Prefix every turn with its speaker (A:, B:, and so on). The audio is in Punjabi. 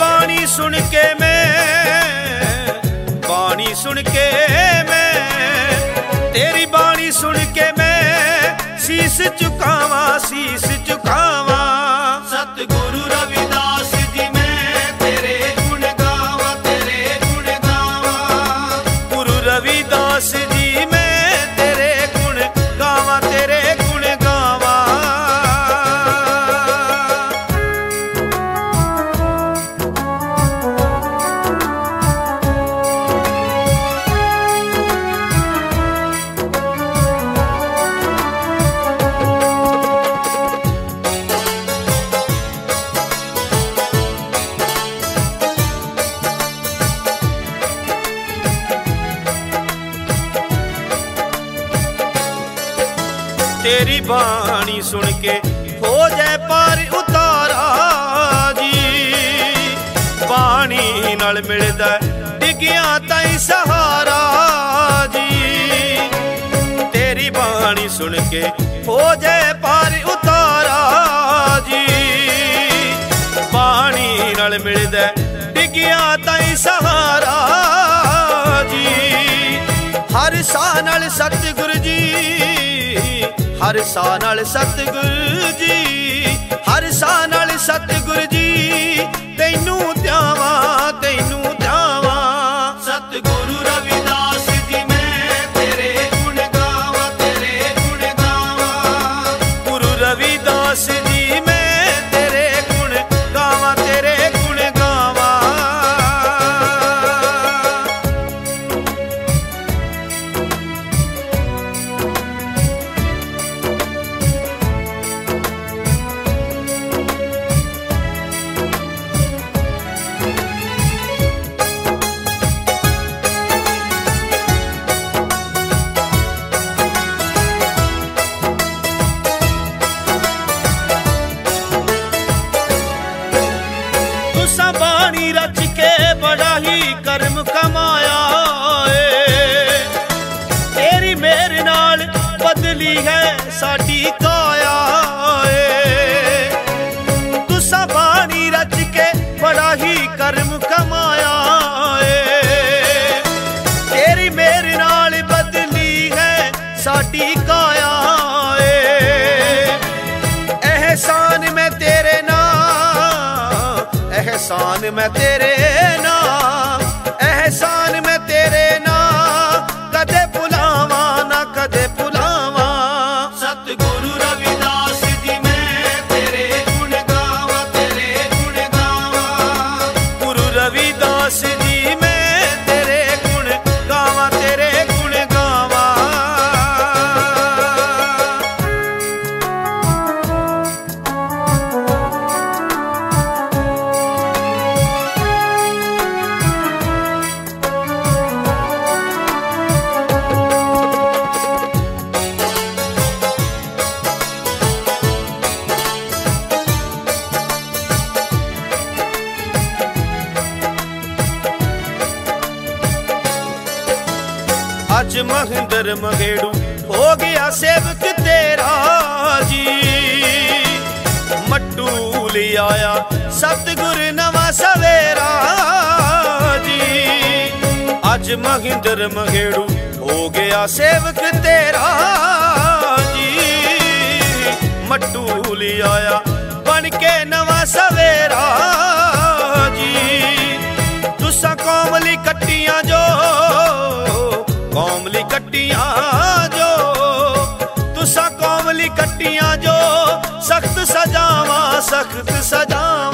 A: ਬਾਣੀ ਸੁਣ ਕੇ ਮੈਂ, ਬਾਣੀ ਸੁਣ ਕੇ ਮੈਂ, ਤੇਰੀ ਬਾਣੀ ਸੁਣ ਕੇ ਮੈਂ, ਸੀਸ ਝੁਕਾਵਾਂ, ਸੀਸ
B: ਤੇਰੀ
A: ਬਾਣੀ ਸੁਣ ਕੇ ਹੋ ਜਾਏ ਪਾਰ ਉਤਾਰਾ ਜੀ। ਬਾਣੀ ਨਾਲ ਮਿਲਦਾ ਡਿੱਗਿਆ ਤਾਈ ਸਹਾਰਾ ਜੀ। ਤੇਰੀ ਬਾਣੀ ਸੁਣ ਕੇ ਹੋ ਜਾਏ ਪਾਰ ਉਤਾਰਾ ਜੀ। ਬਾਣੀ ਨਾਲ ਮਿਲਦਾ ਡਿੱਗਿਆ ਤਾਈ ਸਹਾਰਾ ਜੀ। ਹਰ ਸਾਹ ਨਾਲ ਸਤਿਗੁਰੂ ਜੀ ਹਰ ਸਾਹ ਨਾਲ ਸਤਿਗੁਰੂ ਜੀ ਹਰ ਸਾਹ ਨਾਲ ਸਤਿਗੁਰੂ ਜੀ ਤੈਨੂੰ ਧਿਆਵਾਂ ਤੈਨੂੰ ਸਾਡੀ ਕਾਇਆ ਏ। ਤੁਸਾਂ ਬਾਣੀ ਰਚ ਕੇ ਬੜਾ ਹੀ ਕਰਮ ਕਮਾਇਆ ਏ। ਤੇਰੀ ਮੇਰੇ ਨਾਲ ਬਦਲੀ ਹੈ ਸਾਡੀ ਕਾਇਆ ਏ। ਅਹਿਸਾਨ ਮੈਂ ਤੇਰੇ ਨਾਲ ਅਹਿਸਾਨ ਮੈਂ ਤੇਰੇ ਮਹਿੰਦਰ ਮਗੇੜੂ, ਹੋ ਗਿਆ ਸੇਵਕ ਤੇਰਾ ਜੀ। ਮੱਟੂ ਲਈ ਆਇਆ ਸਤਿਗੁਰ ਨਵਾਂ ਸਵੇਰਾ ਜੀ। ਅੱਜ ਮਹਿੰਦਰ ਮਗੇੜੂ, ਹੋ ਗਿਆ ਸੇਵਕ ਤੇਰਾ ਜੀ। ਮੱਟੂ ਲਈ ਆਇਆ ਬਣ ਕੇ ਨਵਾਂ ਸਵੇਰਾ ਸਖਤ
B: ਸਜਾ